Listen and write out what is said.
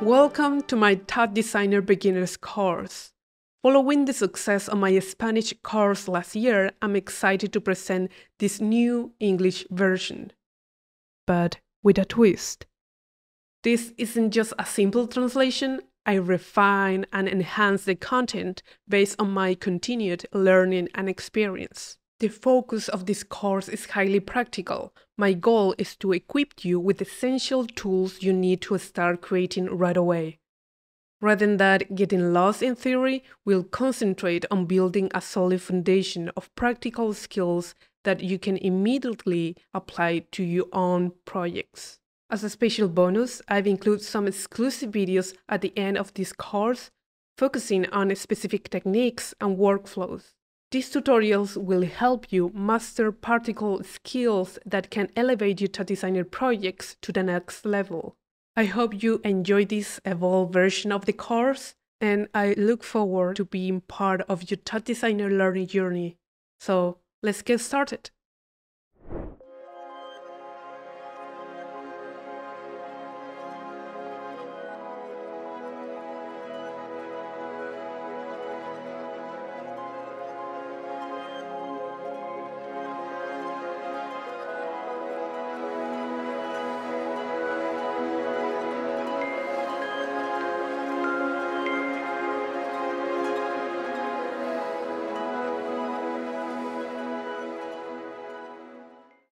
Welcome to my TouchDesigner Beginners course. Following the success of my Spanish course last year, I'm excited to present this new English version. But with a twist. This isn't just a simple translation, I refine and enhance the content based on my continued learning and experience. The focus of this course is highly practical. My goal is to equip you with essential tools you need to start creating right away. Rather than getting lost in theory, we'll concentrate on building a solid foundation of practical skills that you can immediately apply to your own projects. As a special bonus, I've included some exclusive videos at the end of this course focusing on specific techniques and workflows. These tutorials will help you master particle skills that can elevate your Designer projects to the next level. I hope you enjoy this evolved version of the course, and I look forward to being part of your Designer learning journey. So let's get started.